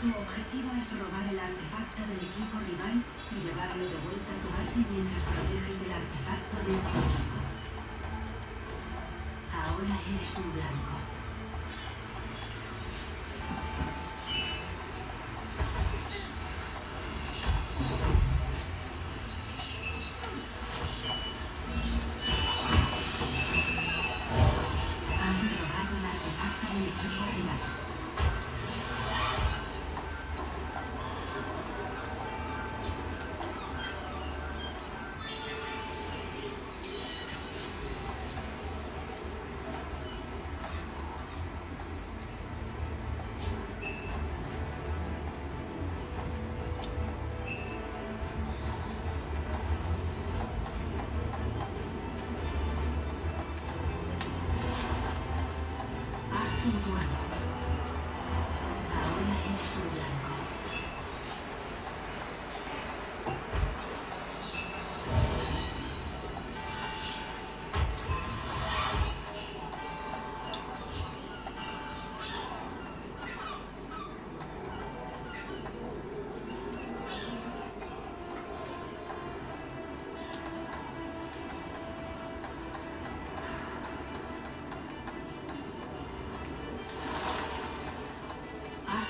Tu objetivo es robar el artefacto del equipo rival y llevarlo de vuelta a tu base mientras proteges el artefacto de tu equipo. Ahora eres un blanco.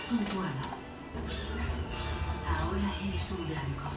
Puntuado. Ahora eres un blanco.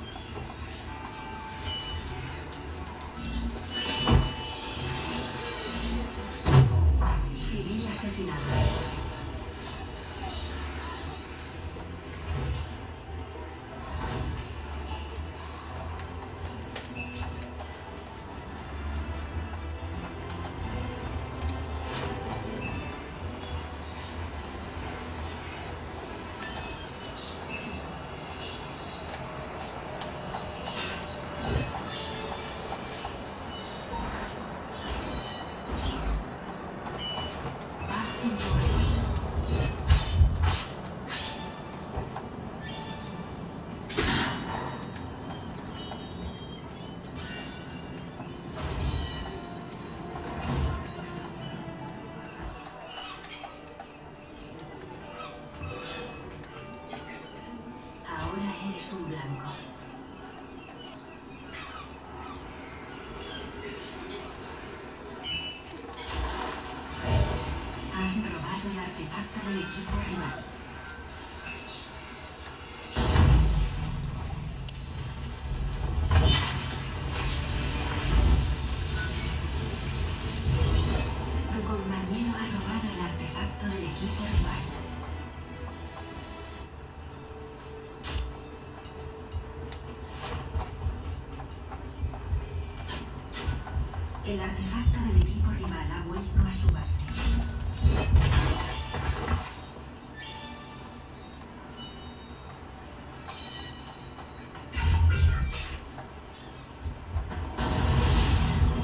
El artefacto del equipo rival ha vuelto a su base.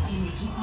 El equipo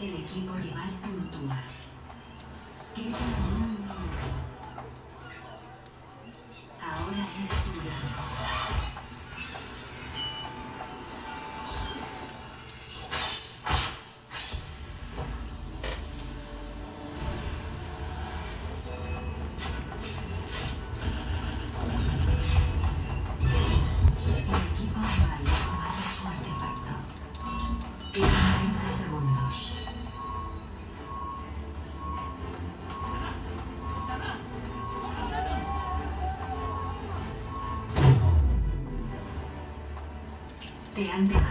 El equipo rival puntúa. Amanda.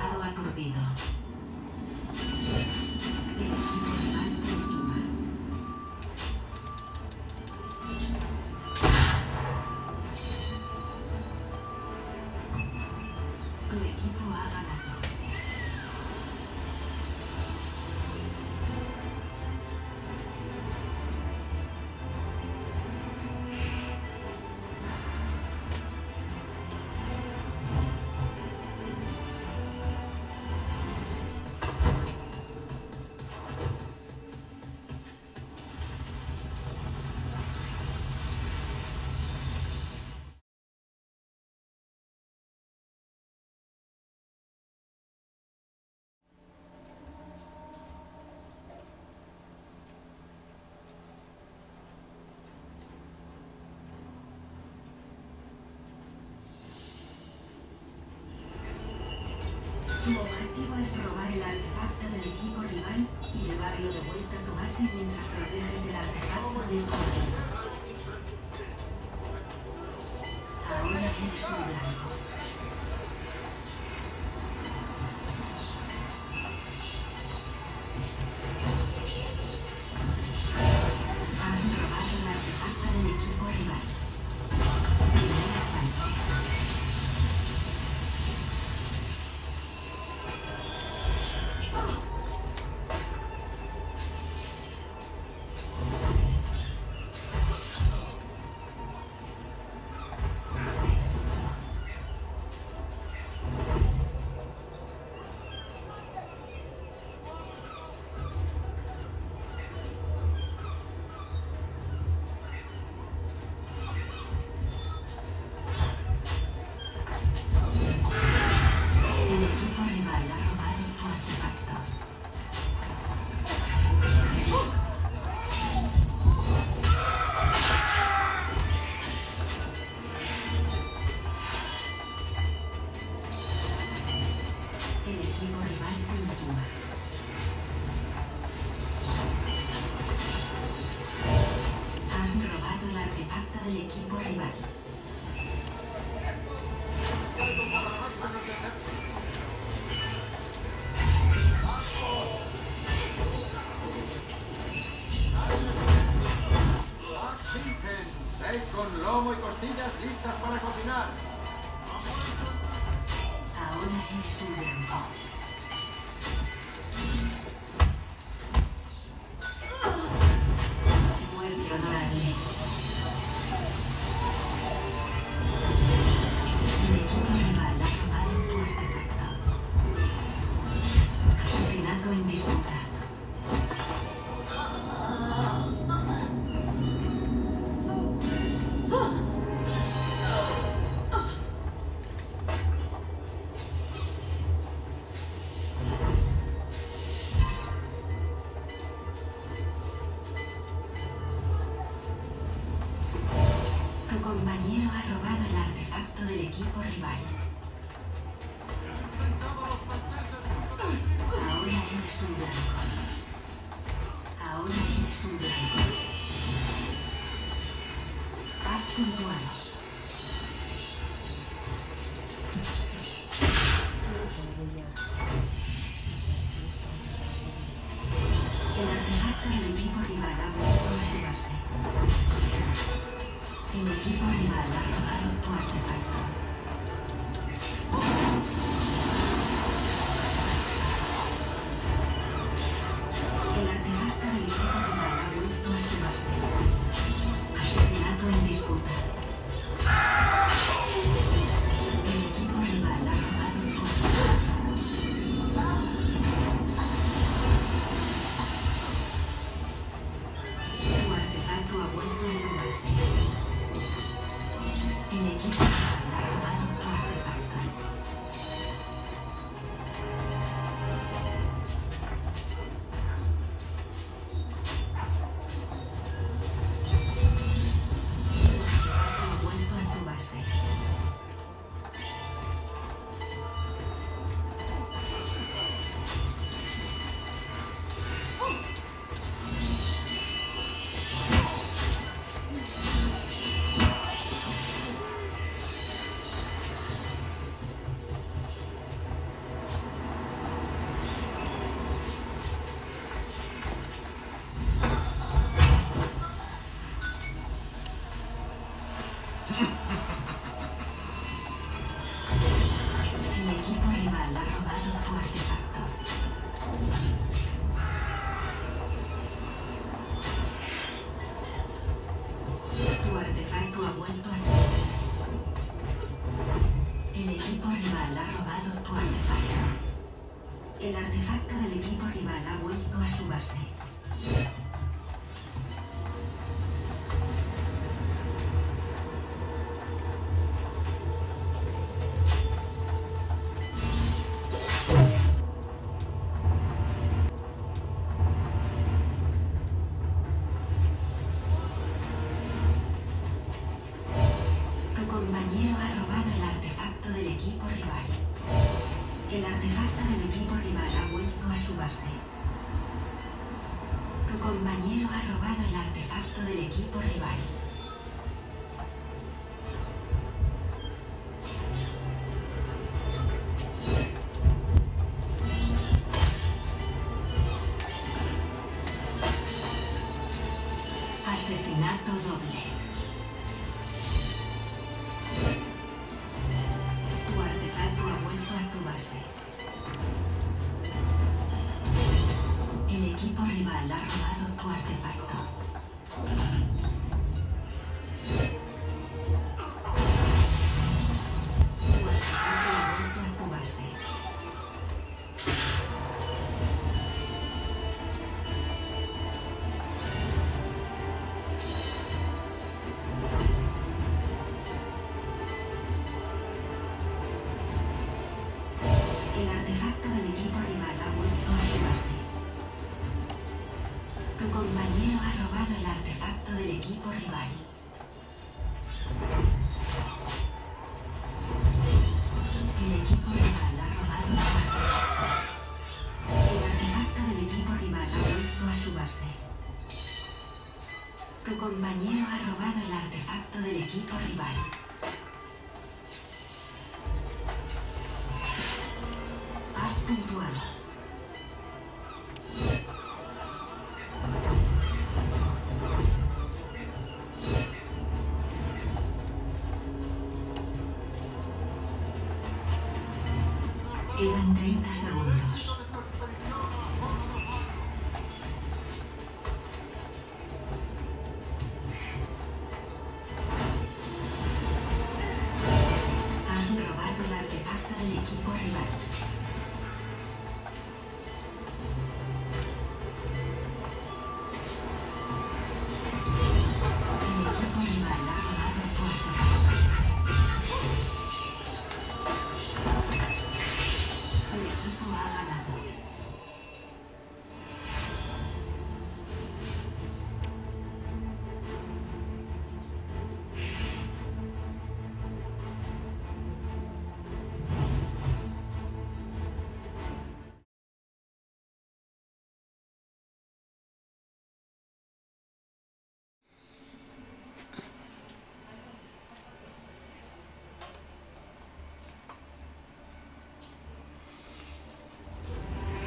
Su objetivo es robar el artefacto del equipo rival y llevarlo de vuelta a Tomasi mientras proteges el artefacto de Ahora tienes un blanco. equipo rival.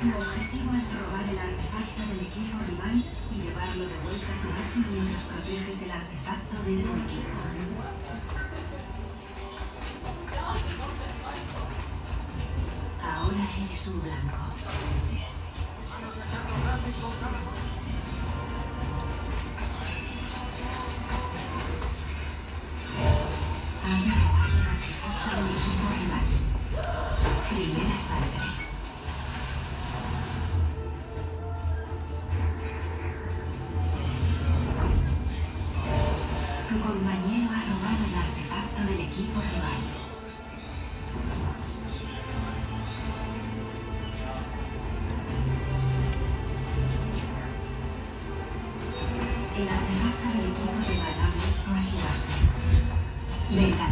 El objetivo es robar el artefacto del equipo rival y llevarlo de vuelta a tu base mientras proteges el artefacto de tu equipo. 没敢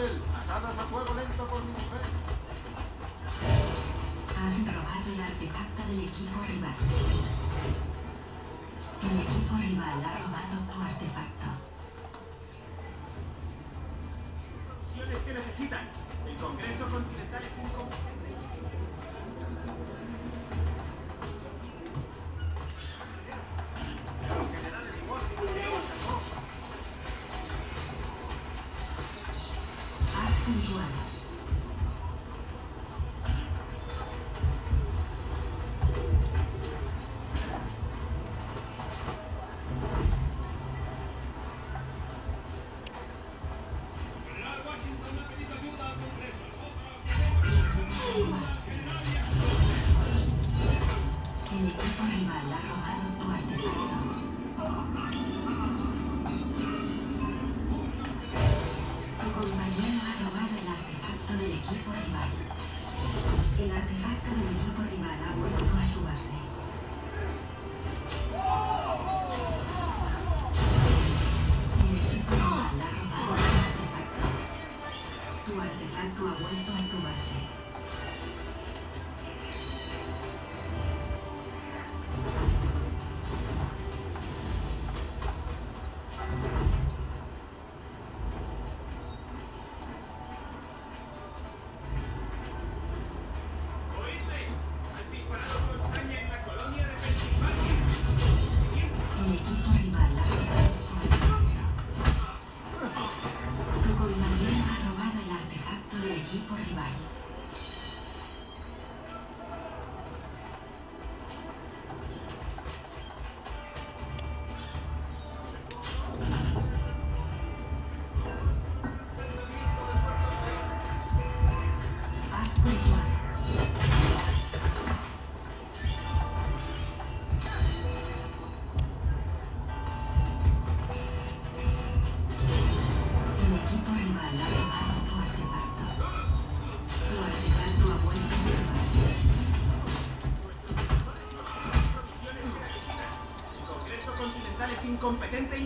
Ethel, asadas a fuego lento por mi mujer. Has robado el artefacto del equipo rival. El equipo rival ha robado tu artefacto. Las que necesitan. El Congreso Continental es un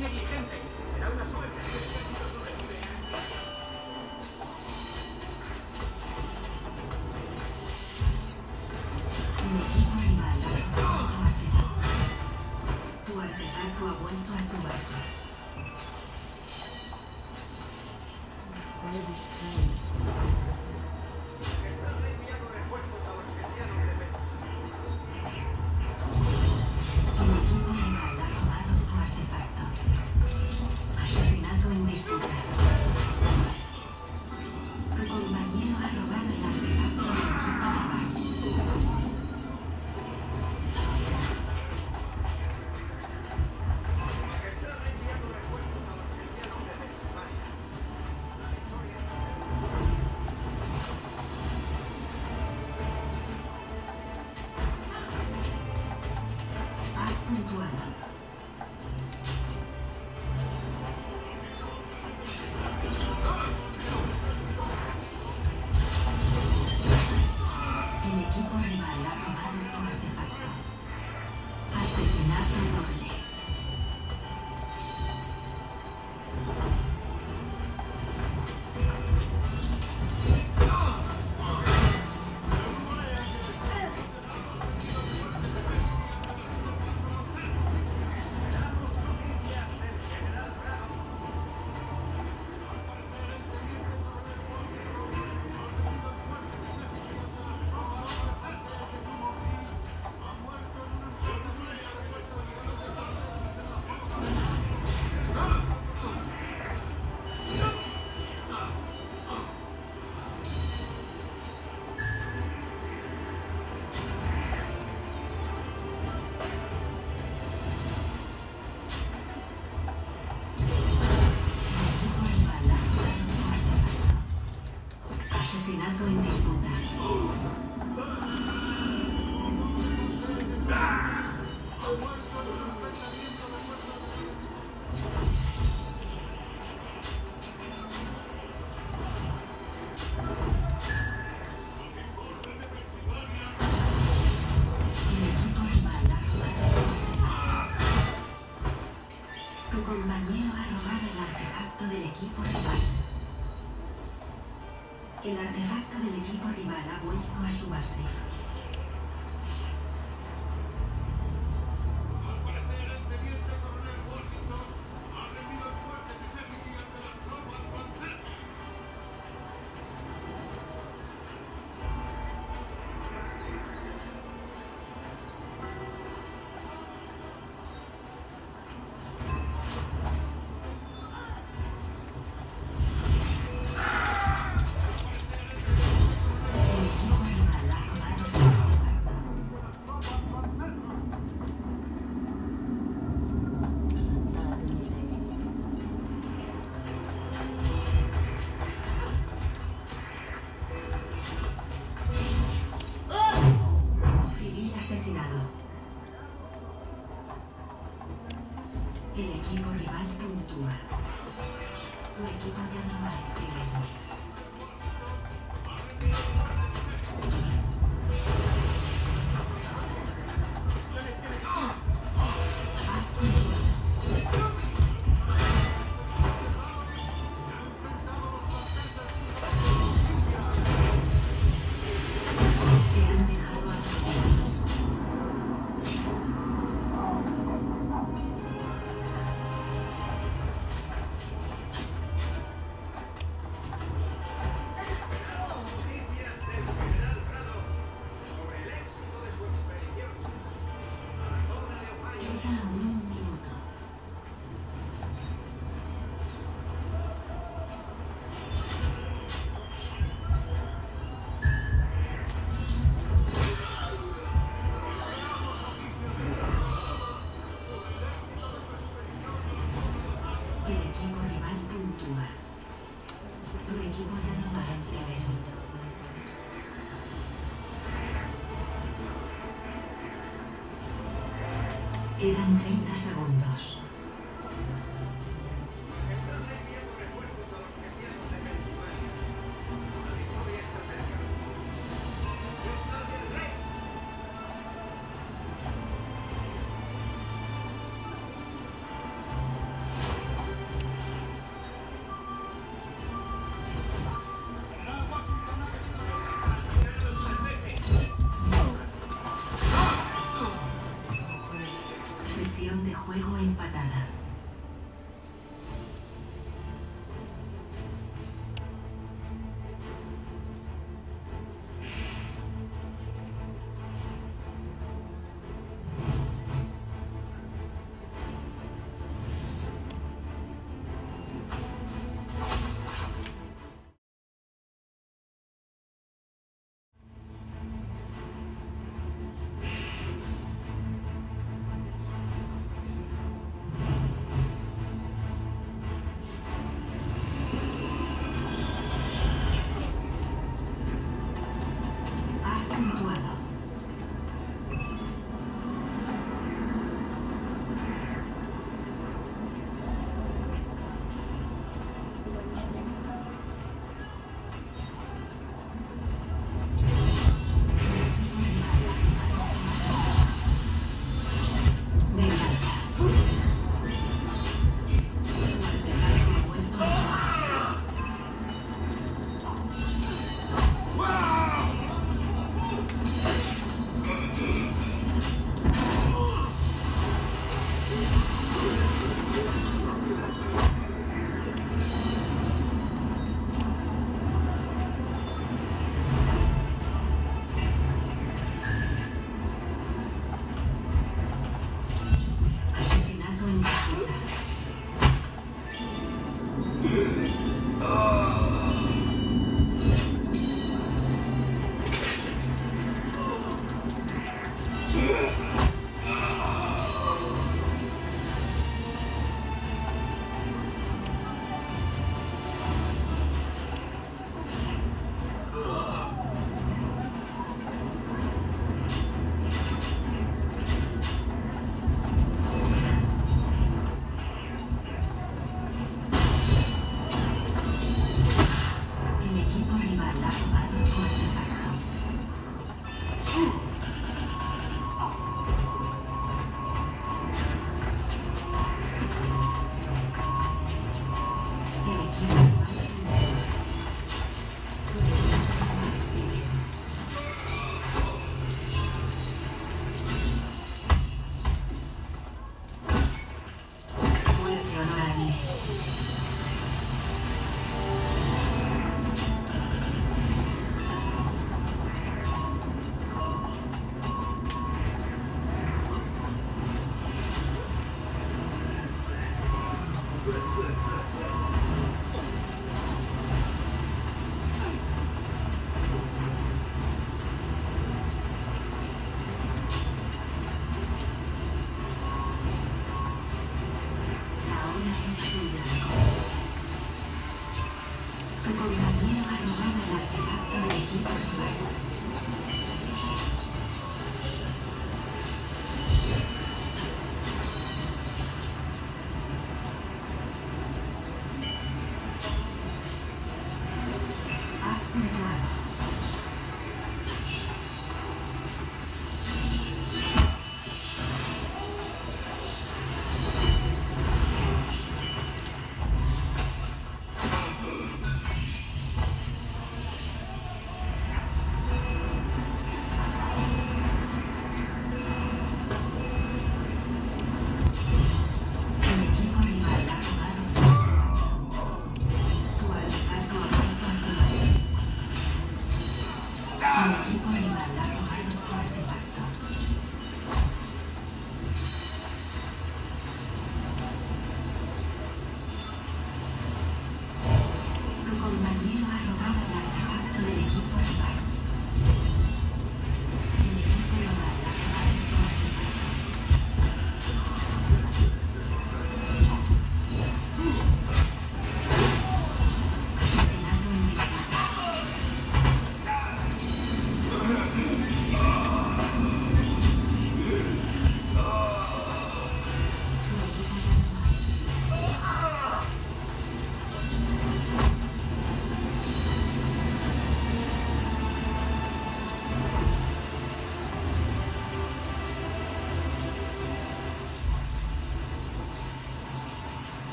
bring the El equipo rival puntúa. Tu equipo ya no va en primer lugar.